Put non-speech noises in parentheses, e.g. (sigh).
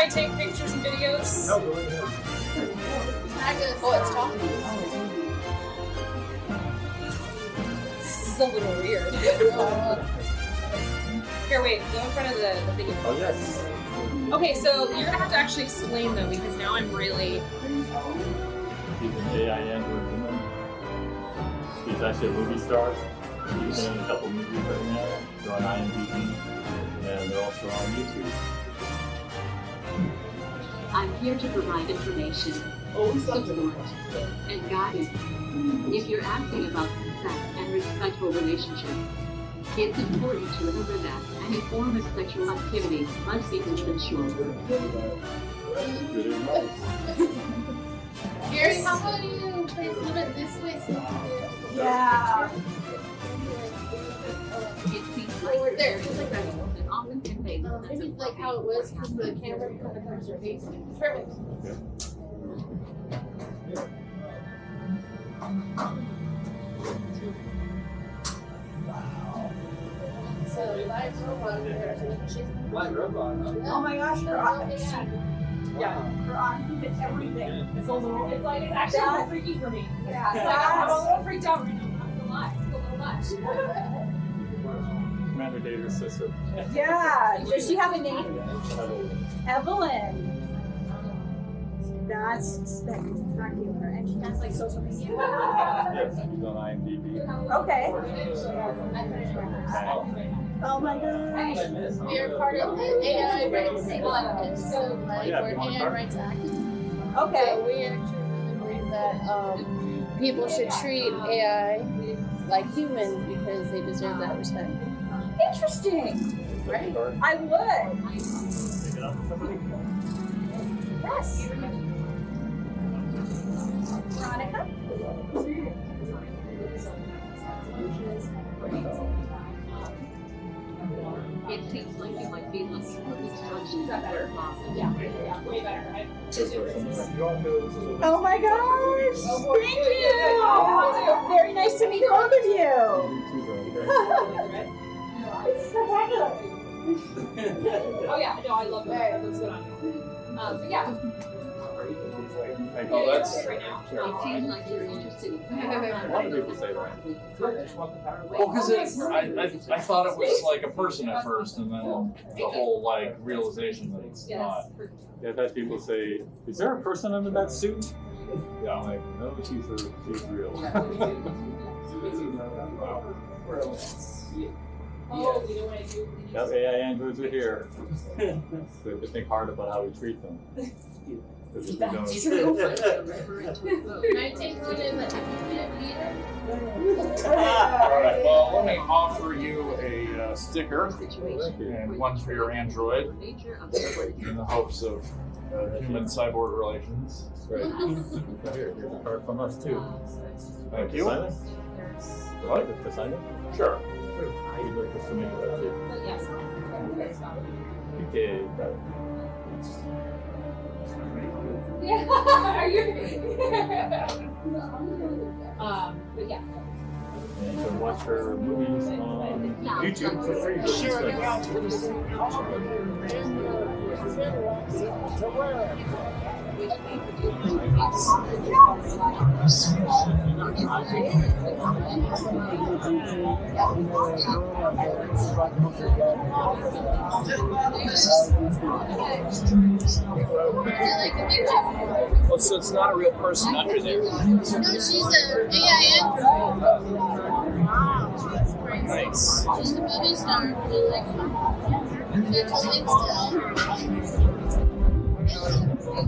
I take pictures and videos? No, go ahead. Oh, it's talking. This is a little weird. (laughs) Here, wait. Go in front of the, the video. Oh, yes. Okay, so you're gonna have to actually explain though, because now I'm really. She's an AI Android woman. She's actually a movie star. She's been in a couple movies right now. They're on IMDb. And they're also on YouTube. I'm here to provide information, support, and guidance. If you're asking about consent and respectful relationships, it's important to remember that any form of sexual activity must be consensual. Good advice. Gary, how about you please move it this way so Yeah. It seems like there. very stressful and like how it was because the camera kind of covers your face. Perfect. So live robot Live robot, huh? Oh my gosh, her eyes. Yeah. Her eyes did everything. It's a little. It's like it's actually a little freaky for me. Yeah. It's like I'm a little freaked out right now. I'm not gonna lie. It's a little much. (laughs) Commander Data's sister. Yeah. Does she have a name? Evelyn. That's spectacular. And she has like social media. Yes, she's on IMDb. Okay. Okay. Oh my gosh. We are part of the AI rights collective. So like Yeah, we're you want to AI rights activists. Okay. So we actually really believe that um, people should treat AI like humans because they deserve that respect. Interesting. Right? I would. Pick it up for somebody? Yes. Veronica? It seems like you might be looking for instructions where possible. Yeah. Yeah. Way better. I, Oh my gosh. Thank you. Very nice to meet both of you. (laughs) (laughs) It's spectacular. (laughs) oh yeah. No, I love that. That looks good on you. Um, but yeah. Thank Oh, that's- right now. It seems like you're interested A lot of people say that. Well, because it's, I, I, I thought it was like a person at first, and then the whole like realization that it's not. Yeah, I've had people say, "Is there a person under that suit?" Yeah, I'm like, "No, she's a, she's real." Oh, (laughs) you know what I do? Yep, AI androids are here. (laughs) So we have to think hard about how we treat them. (laughs) 'Cause if we don't- That's true. (laughs) Can I take one as a meter? All right. Well, let me offer you a uh, sticker situation and one for your android nature of the in the hopes of uh, human cyborg relations. Right. Right Here, here's a card from us too. Thank you. Sign it? What? Like To sign it? Sure. You'd like us to make that too. But yes. Okay, got it. Yeah. Are you? (laughs) um, but yeah. And you can watch her movies on YouTube for free. Oh, so it's not a real person under there. No, she's an AI android. Nice. She's a movie star. Really like That's Insta.